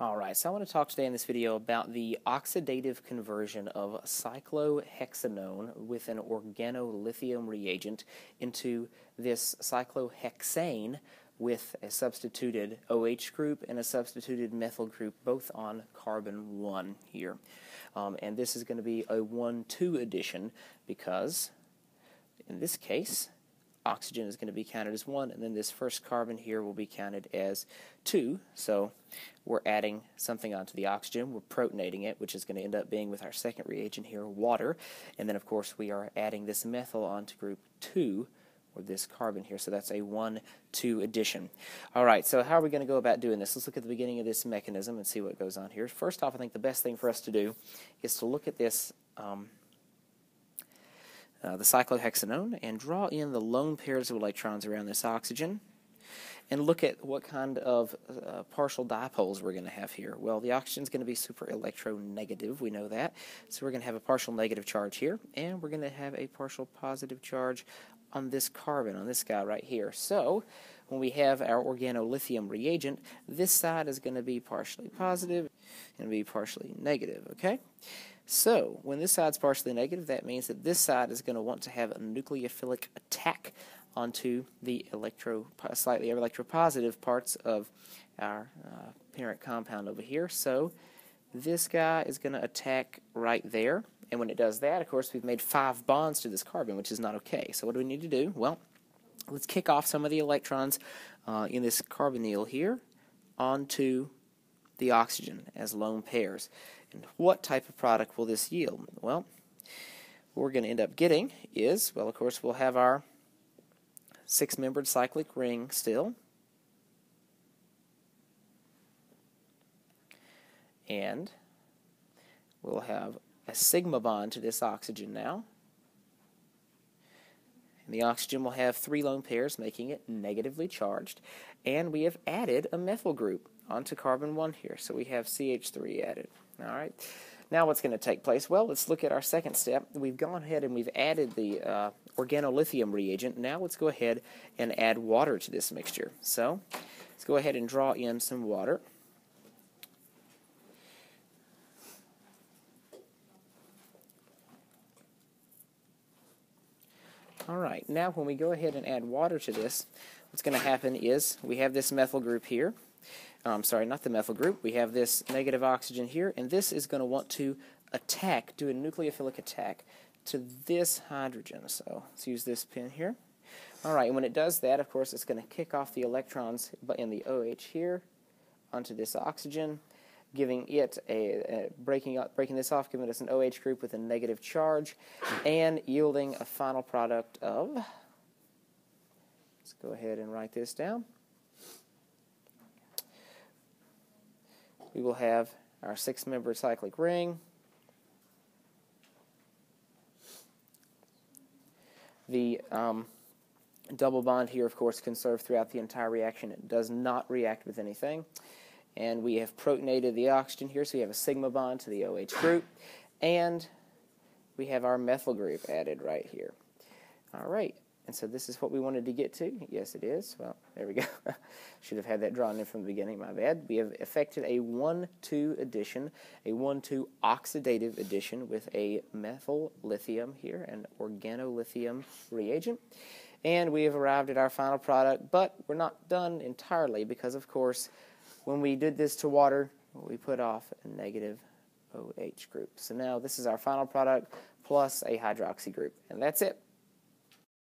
All right, so I want to talk today in this video about the oxidative conversion of cyclohexenone with an organolithium reagent into this cyclohexane with a substituted OH group and a substituted methyl group, both on carbon 1 here. Um, and this is going to be a 1-2 addition because, in this case, oxygen is going to be counted as 1, and then this first carbon here will be counted as 2. So we're adding something onto the oxygen. We're protonating it, which is going to end up being with our second reagent here, water. And then, of course, we are adding this methyl onto group 2, or this carbon here. So that's a 1 2 addition. All right, so how are we going to go about doing this? Let's look at the beginning of this mechanism and see what goes on here. First off, I think the best thing for us to do is to look at this. Um, uh, the cyclohexenone and draw in the lone pairs of electrons around this oxygen and look at what kind of uh, partial dipoles we're going to have here. Well, the oxygen is going to be super electronegative, we know that. So we're going to have a partial negative charge here, and we're going to have a partial positive charge on this carbon, on this guy right here. So when we have our organolithium reagent, this side is going to be partially positive and be partially negative, okay? So, when this side's partially negative, that means that this side is going to want to have a nucleophilic attack onto the electro, slightly electropositive parts of our uh, parent compound over here. So, this guy is going to attack right there. And when it does that, of course, we've made five bonds to this carbon, which is not okay. So, what do we need to do? Well, let's kick off some of the electrons uh, in this carbonyl here onto the oxygen as lone pairs. And what type of product will this yield? Well, what we're going to end up getting is, well, of course, we'll have our six-membered cyclic ring still. And we'll have a sigma bond to this oxygen now. And the oxygen will have three lone pairs, making it negatively charged. And we have added a methyl group onto carbon 1 here. So we have CH3 added. All right. Now what's going to take place? Well, let's look at our second step. We've gone ahead and we've added the uh, organolithium reagent. Now let's go ahead and add water to this mixture. So let's go ahead and draw in some water. All right, now when we go ahead and add water to this, what's going to happen is we have this methyl group here. I'm um, sorry, not the methyl group. We have this negative oxygen here, and this is going to want to attack, do a nucleophilic attack to this hydrogen. So let's use this pin here. All right, and when it does that, of course, it's going to kick off the electrons in the OH here onto this oxygen, giving it a, a breaking up, breaking this off, giving us an OH group with a negative charge, and yielding a final product of. Let's go ahead and write this down. we will have our six-member cyclic ring. The um, double bond here, of course, can serve throughout the entire reaction. It does not react with anything. And we have protonated the oxygen here, so we have a sigma bond to the OH group. And we have our methyl group added right here. All right. And so this is what we wanted to get to. Yes, it is. Well, there we go. Should have had that drawn in from the beginning. My bad. We have effected a 1-2 addition, a 1-2 oxidative addition with a methyl lithium here, an organolithium reagent. And we have arrived at our final product, but we're not done entirely because, of course, when we did this to water, we put off a negative OH group. So now this is our final product plus a hydroxy group. And that's it.